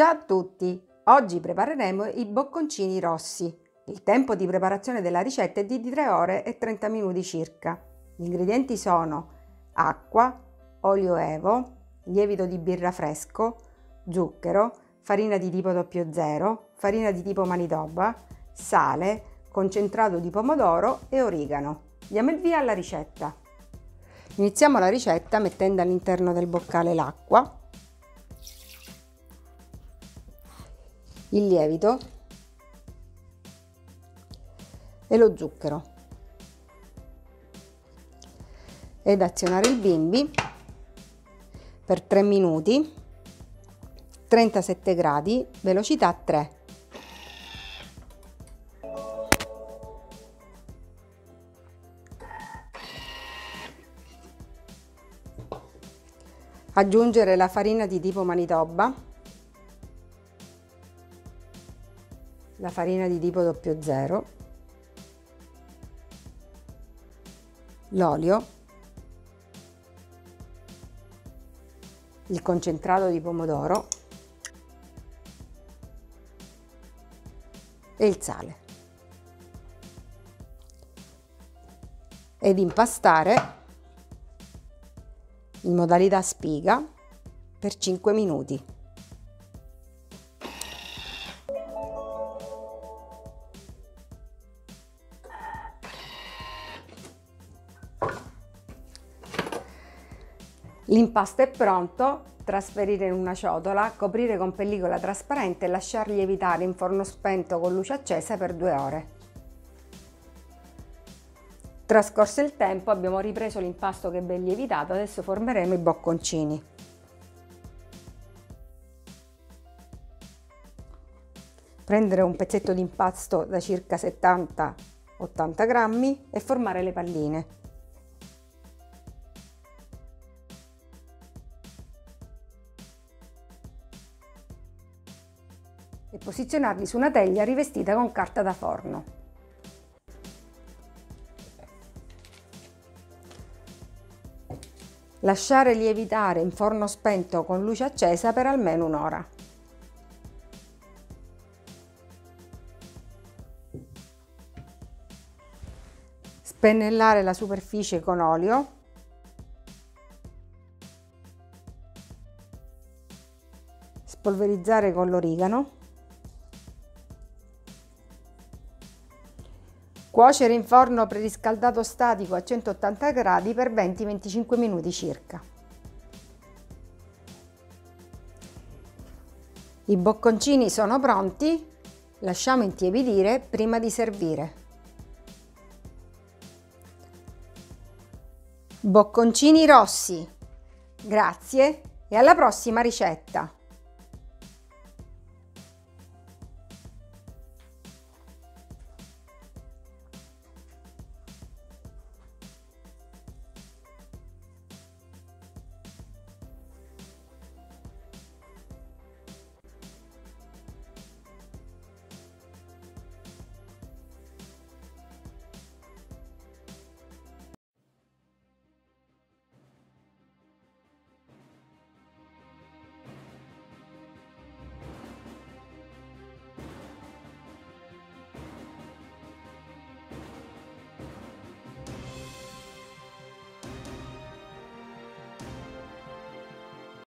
Ciao a tutti! Oggi prepareremo i bocconcini rossi. Il tempo di preparazione della ricetta è di 3 ore e 30 minuti circa. Gli ingredienti sono acqua, olio evo, lievito di birra fresco, zucchero, farina di tipo 00, farina di tipo manitoba, sale, concentrato di pomodoro e origano. Diamo il via alla ricetta. Iniziamo la ricetta mettendo all'interno del boccale l'acqua il lievito e lo zucchero. Ed azionare il bimbi per 3 minuti 37 gradi velocità 3 aggiungere la farina di tipo manitoba la farina di tipo 00, l'olio, il concentrato di pomodoro e il sale. Ed impastare in modalità spiga per 5 minuti. L'impasto è pronto, trasferire in una ciotola, coprire con pellicola trasparente e lasciar lievitare in forno spento con luce accesa per due ore. Trascorso il tempo abbiamo ripreso l'impasto che è ben lievitato, adesso formeremo i bocconcini. Prendere un pezzetto di impasto da circa 70-80 grammi e formare le palline. E posizionarli su una teglia rivestita con carta da forno. Lasciare lievitare in forno spento con luce accesa per almeno un'ora. Spennellare la superficie con olio spolverizzare con l'origano Cuocere in forno preriscaldato statico a 180 gradi per 20-25 minuti circa. I bocconcini sono pronti, lasciamo intiepidire prima di servire. Bocconcini rossi. Grazie e alla prossima ricetta!